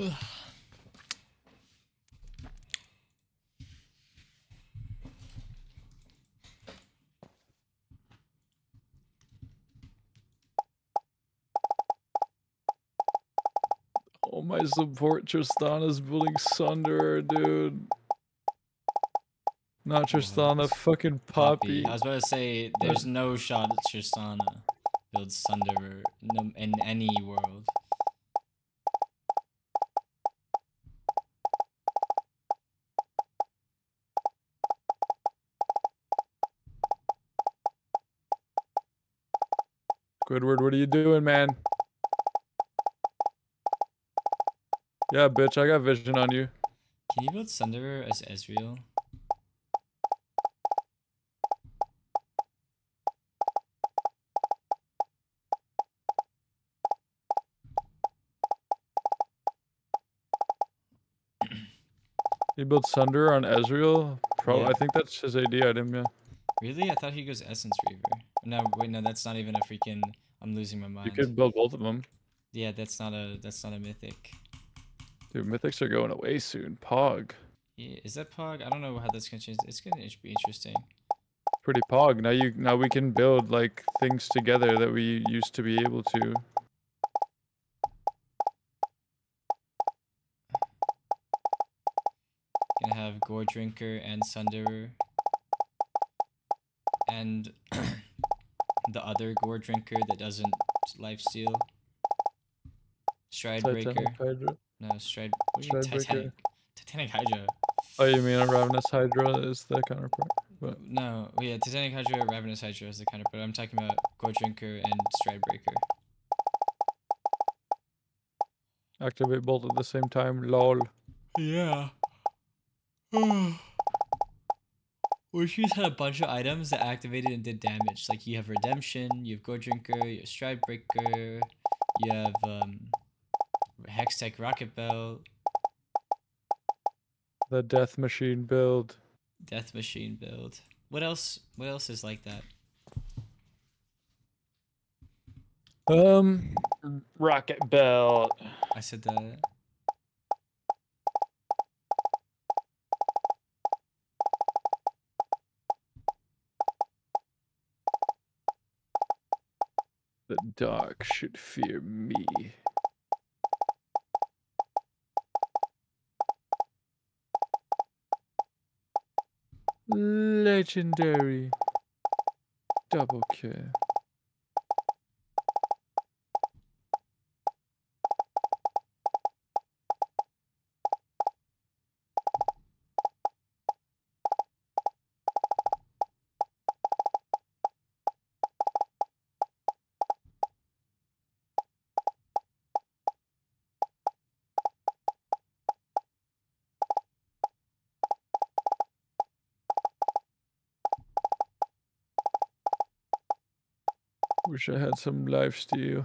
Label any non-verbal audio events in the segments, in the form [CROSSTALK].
Oh, my support Tristana's building Sunder, dude. Not Tristana, fucking Poppy. I was about to say, there's no shot that Tristana builds Sunderer in any world. Squidward, what are you doing, man? Yeah, bitch, I got vision on you. Can you build Sunderer as Ezreal? He built Sunder on Ezreal? Pro Yeah. I think that's his AD item, yeah. Really? I thought he goes Essence Reaver. No, wait, no, that's not even a freaking. I'm losing my mind. You could build both of them. Yeah, that's not a that's not a mythic. Dude, mythics are going away soon. Pog. Yeah, is that Pog? I don't know how that's gonna change. It's gonna be interesting. Pretty pog. Now you now we can build like things together that we used to be able to. Gonna have Gore Drinker and Sunderer. And [CLEARS THROAT] the other Gore Drinker that doesn't life steal. Stride Breaker. Hydra. No, Stride. What mean Breaker. Titanic? Titanic Hydra. Oh, you mean a Ravenous Hydra is the counterpart? But No, yeah, Titanic Hydra, Ravenous Hydra is the counterpart. I'm talking about Gore Drinker and Stride Breaker. activate both at the same time. Lol. Yeah. [SIGHS] [SIGHS] Which you had a bunch of items that activated and did damage. Like you have Redemption, you have Gore Drinker, you have Stride Breaker, you have um, Hextech Rocket Belt, The Death Machine build. Death Machine build. What else? What else is like that? Um, Rocket Belt. I said that. The dark should fear me. Legendary. Double kill. Wish I had some lifesteal.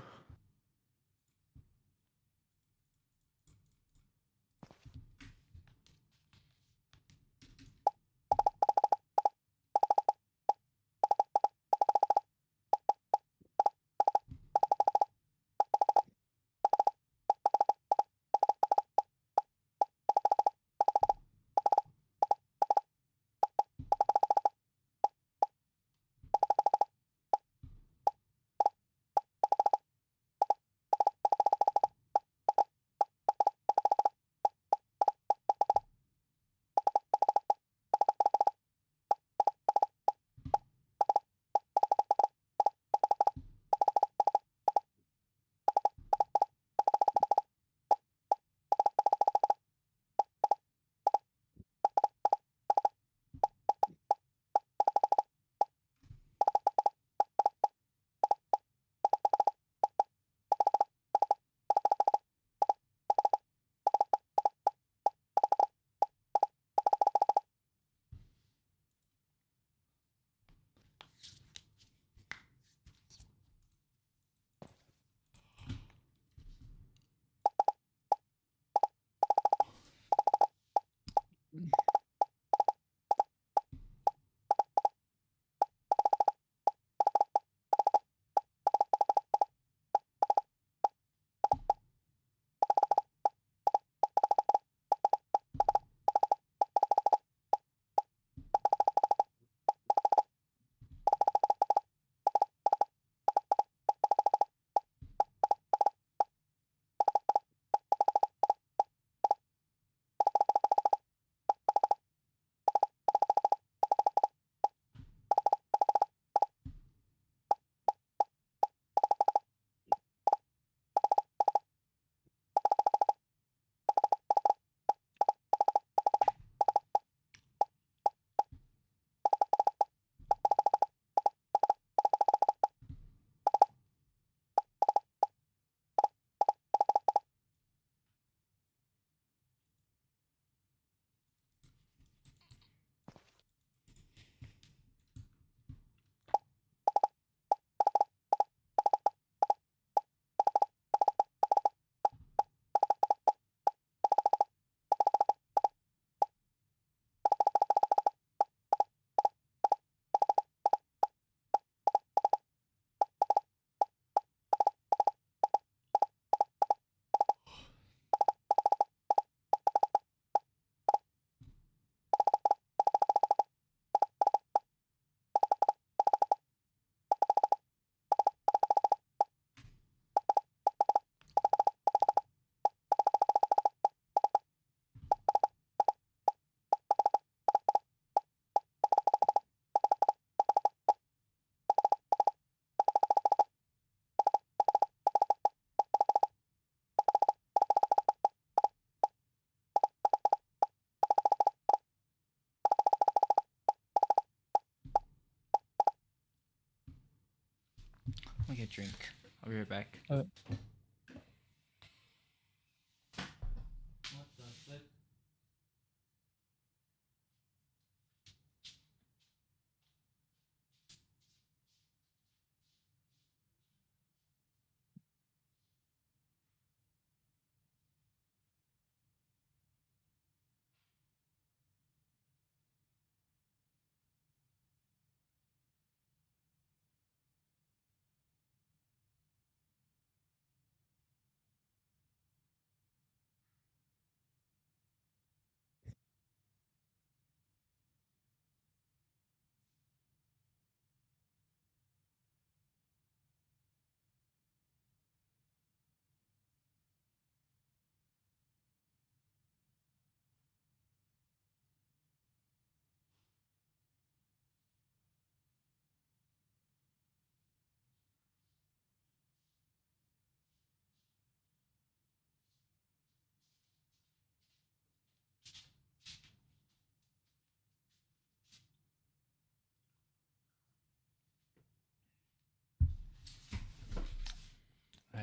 A drink. I'll be right back.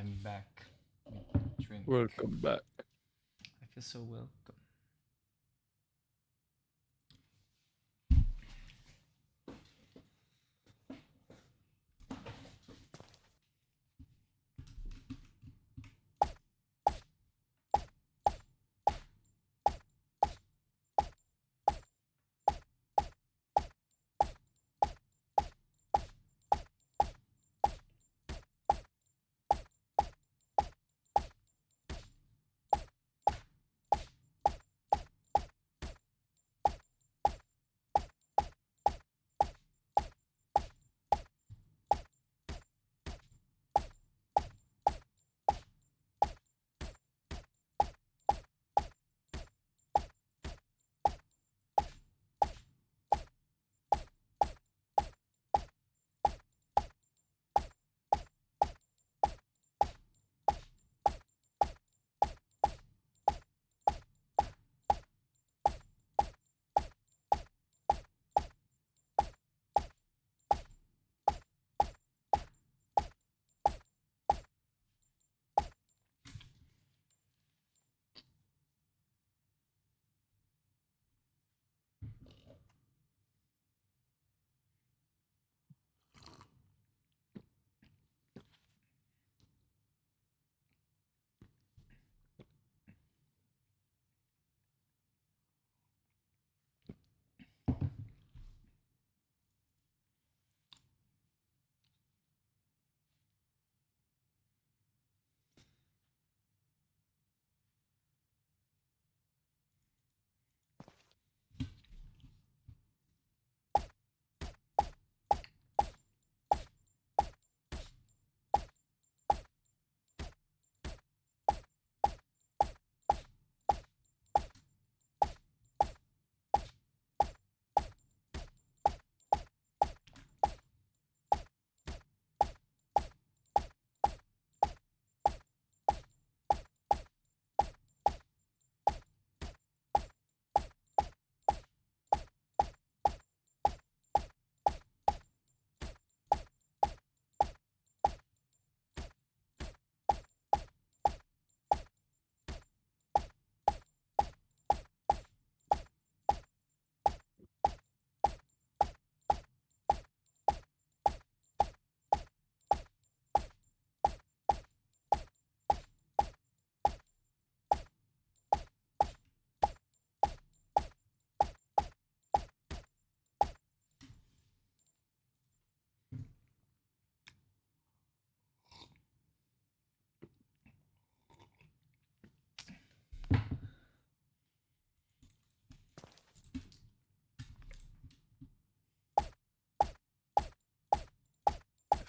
I'm back. Drink. Welcome back. I feel so welcome.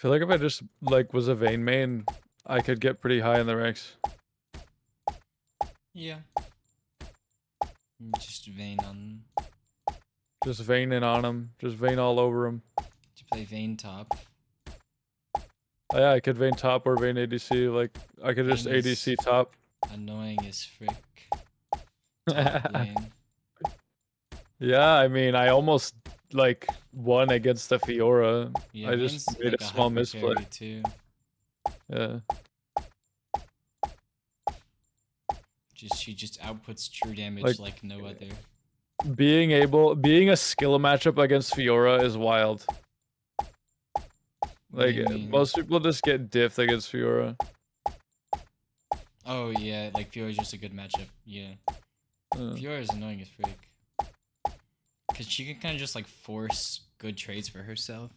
Feel like if I just like was a Vayne main, I could get pretty high in the ranks. Yeah. Just Vayne on. Just Vayne in on him. Just Vayne all over him. To play Vayne top. Oh, yeah, I could Vayne top or Vayne ADC. Like I could just Vayne ADC top. Annoying as frick. [LAUGHS] Top yeah, I mean, I almost like one against the Fiora. Yeah, I just made a small misplay. Too. Yeah. Just she just outputs true damage Like- like, no other. Being able, being a skill matchup against Fiora is wild. Like most people just get diffed against Fiora. Oh yeah, like Fiora's just a good matchup. Yeah. Uh, Fiora is annoying as freak. Cause she can kind of just like force good trades for herself.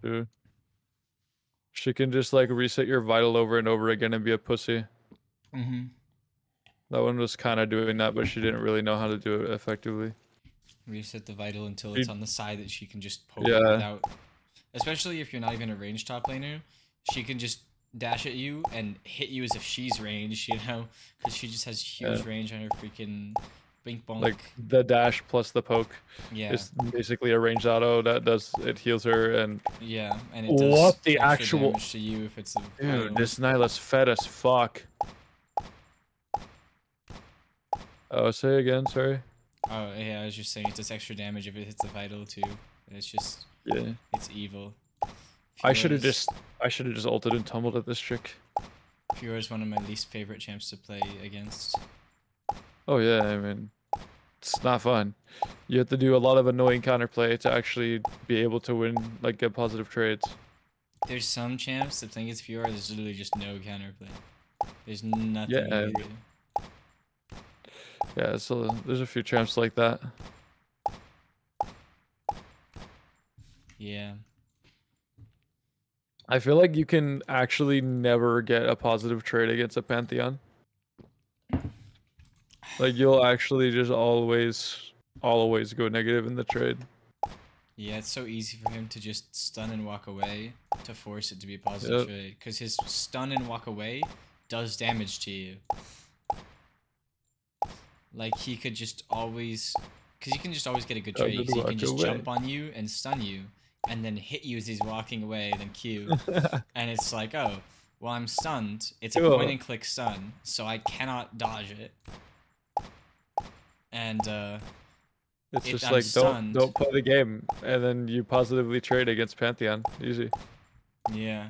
true. She can just like reset your vital over and over again and be a pussy. Mm-hmm. That one was kind of doing that, but she didn't really know how to do it effectively. Reset the vital until it's on the side that she can just poke it Yeah. without. Especially if you're not even a ranged top laner, she can just dash at you and hit you as if she's ranged. You know, because she just has huge Yeah. range on her freaking bink bonk. Like the dash plus the poke yeah, is basically a ranged auto that does it heals her and yeah, and it does What the extra actual- damage to you if it's a dude, this Nilah's fed as fuck. Oh, say again, sorry. Oh yeah, I was just saying it does extra damage if it hits the vital too. And it's just Yeah. it's evil. I should have just I should have just ulted and tumbled at this trick. Fiora is one of my least favorite champs to play against. Oh yeah, I mean it's not fun. You have to do a lot of annoying counterplay to actually be able to win like get positive trades. There's some champs that think it's Fiora. There's literally just no counterplay. There's nothing. Yeah, you do. Yeah, so there's a few champs like that. Yeah. I feel like you can actually never get a positive trade against a Pantheon. Like you'll actually just always always go negative in the trade. Yeah, it's so easy for him to just stun and walk away to force it to be a positive Yep. trade. Because his stun and walk away does damage to you. Like he could just always, because you can just always get a good trade. he can just away. jump on you and stun you, and then hit you as he's walking away, then Q. [LAUGHS] and it's like, oh, well I'm stunned. It's a point and click stun, so I cannot dodge it. And uh, It's If just I'm like don't don't play the game and then you positively trade against Pantheon. Easy. yeah,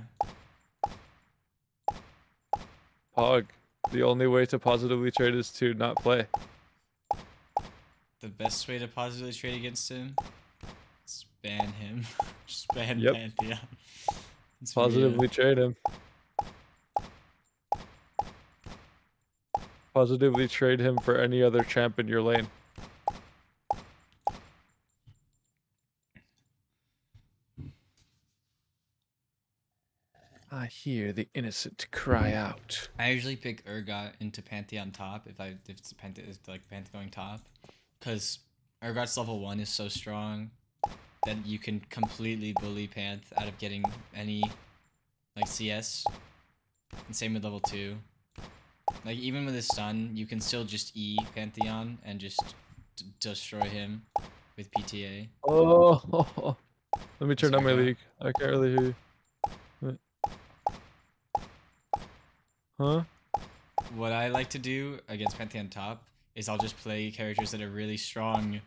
Pog. The only way to positively trade is to not play. the best way to positively trade against him is ban him. [LAUGHS] Just ban Yep. Pantheon. [LAUGHS] It's Positively trade him. Positively trade him for any other champ in your lane. I hear the innocent cry out. I usually pick Urgot into Pantheon top if I if it's Panthe- if like Pantheon going top, because Urgot's level one is so strong that you can completely bully Panth out of getting any like CS. And same with level two. Like even with his stun, you can still just E Pantheon and just d- destroy him with PTA. Oh, [LAUGHS] let me turn on my league. I can't really hear you. Huh? What I like to do against Pantheon top is I'll just play characters that are really strong,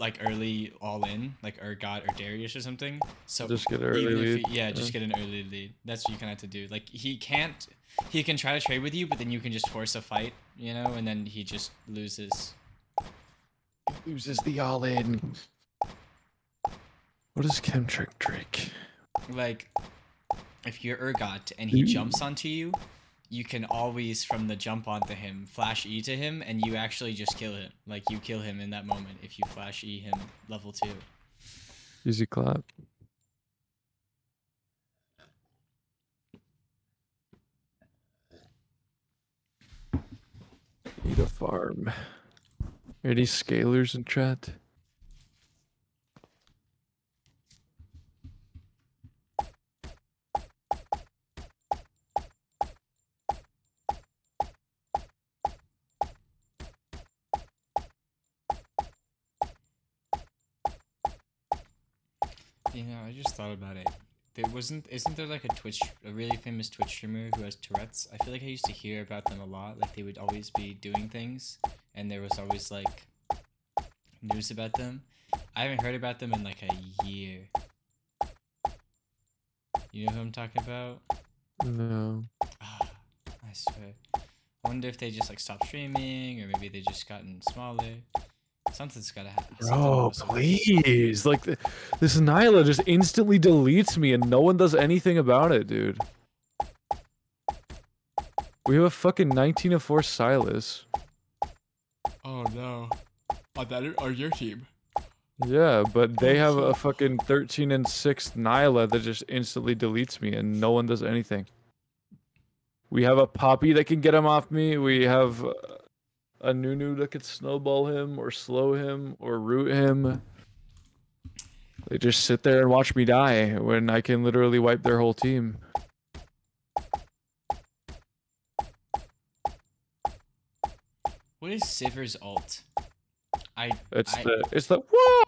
like early all in, like Urgot or Darius or something. So Just get an early lead. he- yeah, yeah. just get an early lead. That's what you kind of have to do. Like he can't, he can try to trade with you, but then you can just force a fight, you know, and then he just loses. Loses the all in. What is Chemtech Drake? Like if you're Urgot and he Ooh. jumps onto you, you can always from the jump onto him flash E to him, and you actually just kill him. Like you kill him in that moment if you flash E him level two. Easy clap. Need a farm. Any scalers in chat? You know, I just thought about it. There wasn't, isn't there like a Twitch, a really famous Twitch streamer who has Tourette's? I feel like I used to hear about them a lot. Like they would always be doing things, and there was always like news about them. I haven't heard about them in like a year. You know who I'm talking about? No. Ah, I swear. I wonder if they just like stopped streaming, or maybe they just gotten smaller. Something's gotta happen. Bro, please. Like, th- this Nilah just instantly deletes me and no one does anything about it, dude. We have a fucking 19 of 4 Sylas. Oh no. Oh, that are your team. Yeah, but they have a fucking 13 and 6 Nilah that just instantly deletes me and no one does anything. We have a Poppy that can get him off me. We have a Nunu that could snowball him or slow him or root him. They just sit there and watch me die when I can literally wipe their whole team. What is Sivir's alt? I It's I, the it's the whoa,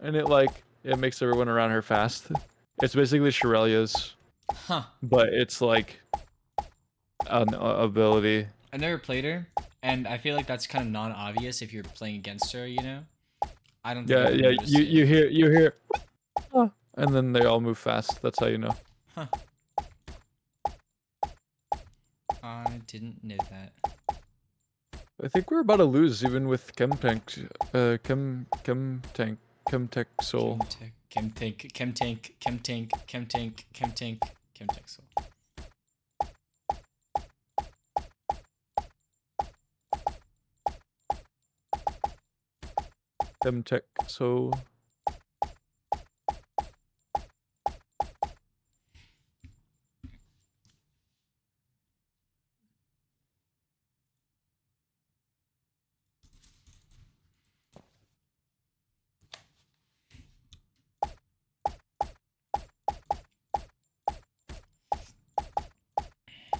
and it like it makes everyone around her fast. It's basically Shirelia's, huh. but it's like an uh, ability. I never played her, and I feel like that's kind of non-obvious if you're playing against her. You know. I don't. Think Yeah, I've yeah. You you hear you hear, "Ah," and then they all move fast. That's how you know. I didn't know that. I think we're about to lose even with Chem Tank, uh, Chem Chem Tank, Chem Tech Soul. Chem tank, chem tank, chem tank, chem tank, chem tank, chem tank. Soul. Chem Tech so...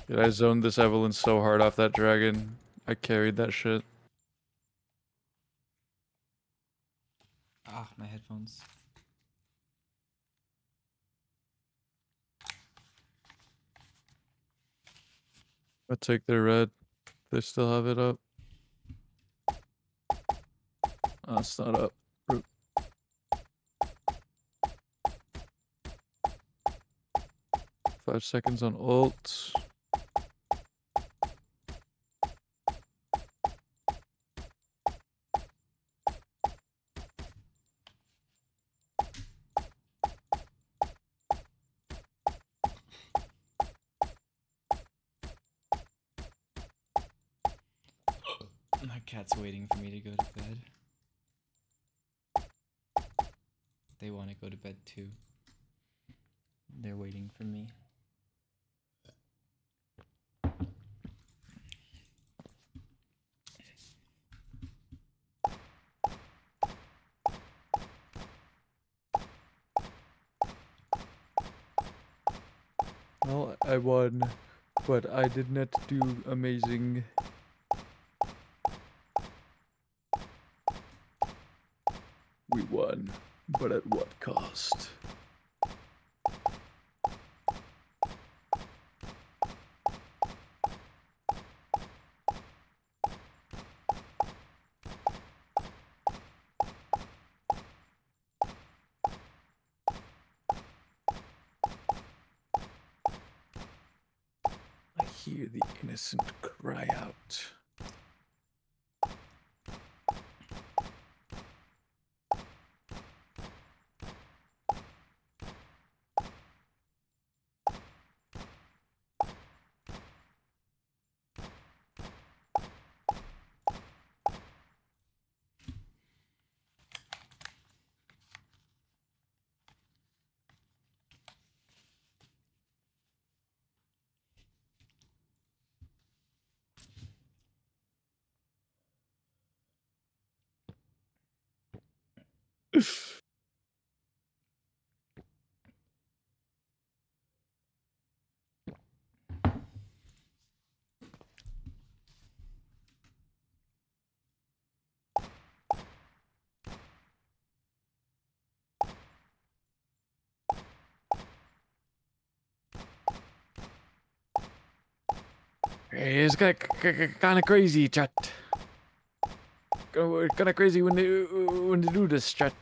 Did I zoned this Evelynn so hard off that dragon. I carried that shit. Ah, my headphones. I take their red. They still have it up. Oh, it's not up. Five seconds on ult. My cat's waiting for me to go to bed. They want to go to bed too. They're waiting for me. Well, I won, but I did not do amazing. We won, but at what cost? I hear the innocent cry out. It's kind of kind of crazy, chat. Kind of crazy when they when they do this, chat.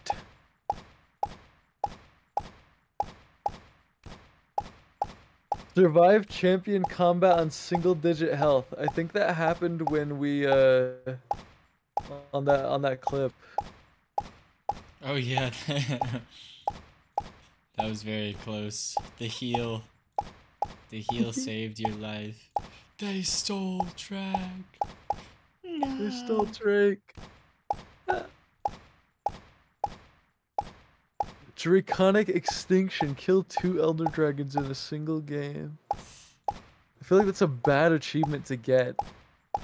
Survive champion combat on single digit health. I think that happened when we uh on that on that clip. Oh yeah. [LAUGHS] that was very close. The heal. The heal [LAUGHS] saved your life. They stole track. No. They stole Drake. Draconic extinction. Kill two Elder Dragons in a single game. I feel like that's a bad achievement to get.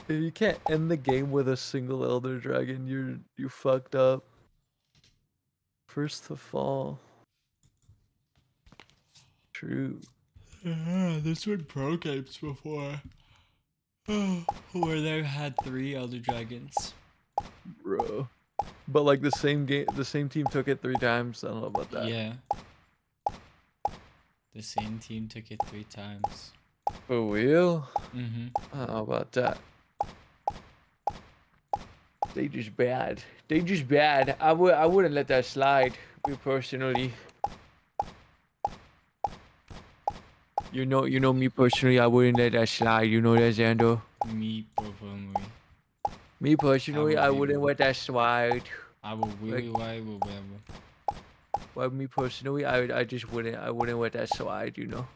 If you can't end the game with a single Elder Dragon, you're you fucked up. First to fall. True. Yeah, this one pro games before. [SIGHS] Where they had three Elder Dragons. Bro. But like the same game the same team took it three times. I don't know about that. Yeah. The same team took it three times. For real? Mm-hmm. I don't know about that. They just bad. They just bad. I would I wouldn't let that slide. Me personally. You know you know me personally, I wouldn't let that slide. You know that Xander? Me personally. Me personally, would I wouldn't one. let that slide. I will really why will whatever. Well, me personally, I I just wouldn't I wouldn't let that slide. You know.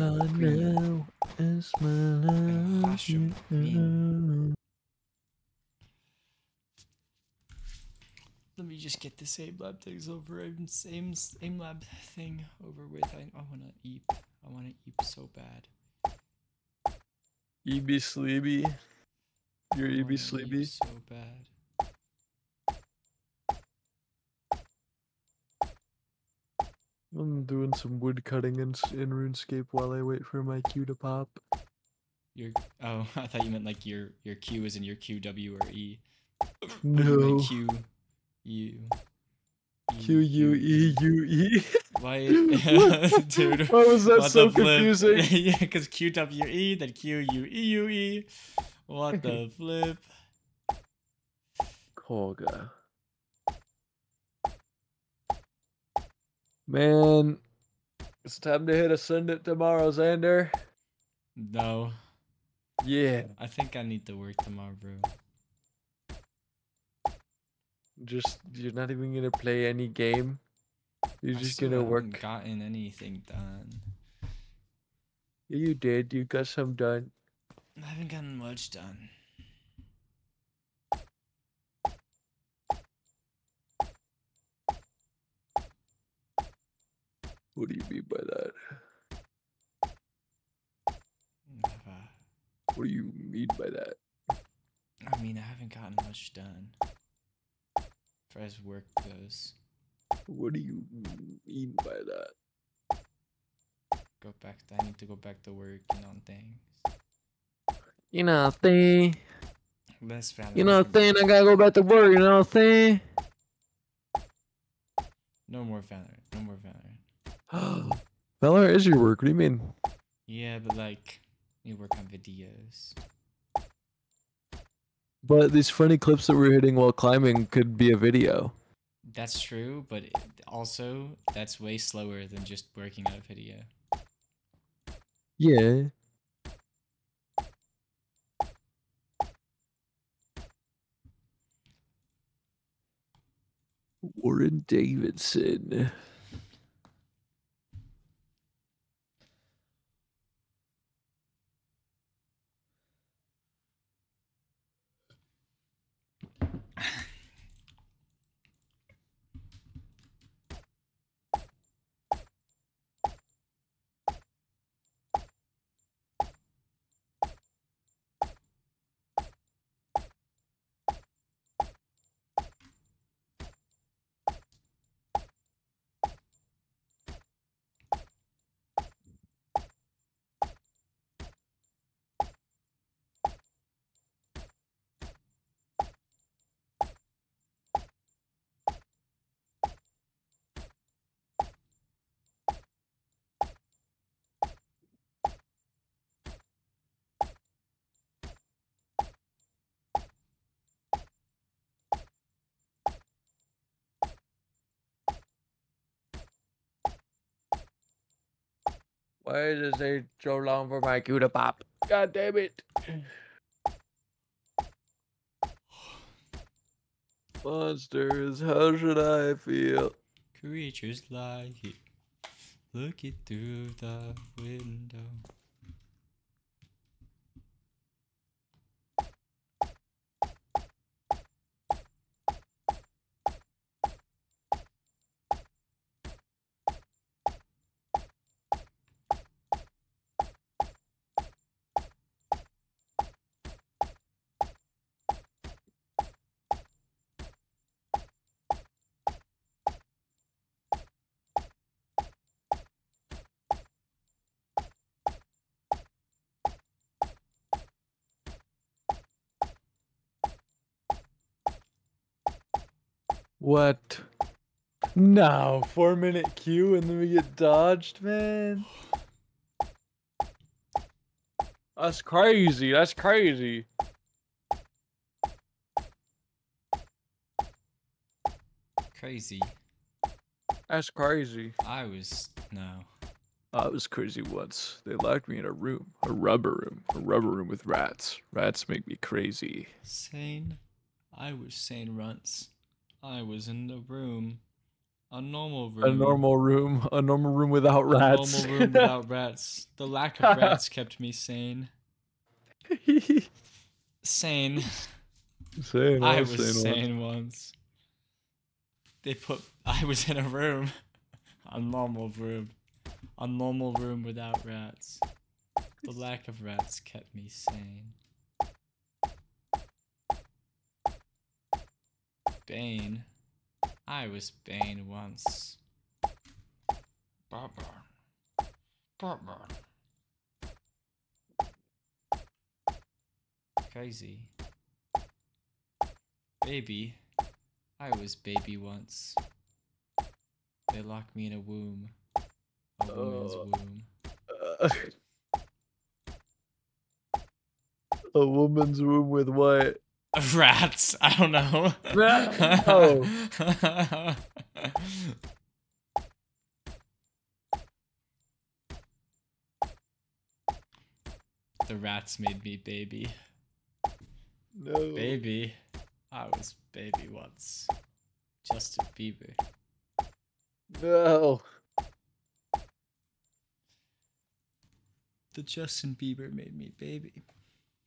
All Rayo I know is my love. Let me just get this aim lab things over aim same aim lab thing over with. I, I wanna eep. I wanna eep so bad. EB Sleepy. You're EB eep Sleepy. so bad. I'm doing some wood cutting in, in RuneScape while I wait for my cue to pop. Your oh, [LAUGHS] I thought you meant like your your Q is in your Q W or E. [COUGHS] No. Q U. Q U E U E. [LAUGHS] Why, [LAUGHS] dude? Why was that so confusing? yeah, because Q W E, then Q U E U E. What the flip? Kolga. Man, it's time to hit a send it tomorrow, Xander. No, Yeah, I think I need to work tomorrow, bro. just you're not even gonna play any game. You're I just gonna haven't work. Gotten anything done? Yeah, you did. You got some done. I haven't gotten much done. What do you mean by that? Have I- What do you mean by that? I mean, I haven't gotten much done. As far as work goes, What do you mean by that? go back. I need to go back to work and on things. You know what I'm saying? Less You know what I'm saying? I gotta go back to work, you know what I'm saying? No more Valorant. No more Valorant. [GASPS] Valorant is your work, what do you mean? Yeah, but like, you work on videos. But these funny clips that we're hitting while climbing could be a video. That's true, but also that's way slower than just working on a video. Yeah. Warren Davidson. Why does it take so long for my cue to pop? God damn it. Monsters, how should I feel? Creatures lie here, looking through the window. What? No, four minute queue and then we get dodged, man. That's crazy. That's crazy. Crazy. That's crazy. I was no. I was crazy once. They locked me in a room, a rubber room, a rubber room with rats. Rats make me crazy. Sane. I was sane once. I was in the room. A normal room. A normal room, [LAUGHS] a normal room without A rats. normal room without [LAUGHS] rats. The lack of rats [LAUGHS] kept me sane. Sane. Sane, I was sane sane once. They put. I was in a room. A normal room. A normal room without rats. The lack of rats kept me sane. Bane. I was Bane once. Batman. Batman. Crazy. Baby. I was baby once. They locked me in a womb. A woman's Oh. womb. Uh, [LAUGHS] a woman's room with what? [LAUGHS] Rats. I don't know. Oh. [LAUGHS] the rats made me baby. No. Baby. I was baby once. Justin Bieber. No. The Justin Bieber made me baby.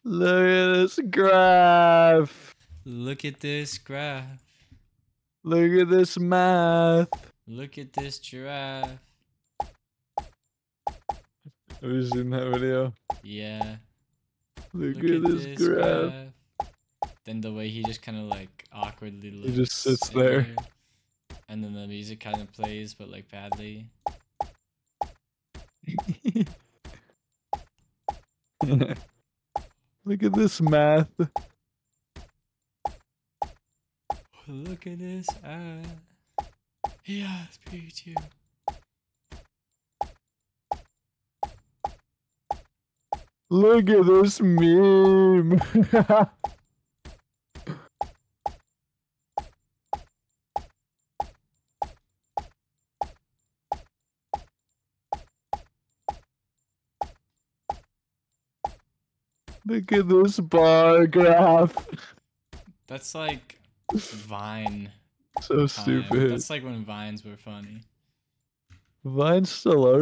Look at this graph. Look at this graph. Look at this math. Look at this giraffe. Have you seen that video? Yeah. Look, Look at, this, graph. Then the way he just kind of like awkwardly looks. He just sits in there. And then the music kind of plays, but like badly. [LAUGHS] Look at this math. Look at this eye. Beat you. Look at this meme. [LAUGHS] Look at this bar graph. That's like Vine. So time. stupid. That's like when Vines were funny. Vine's still are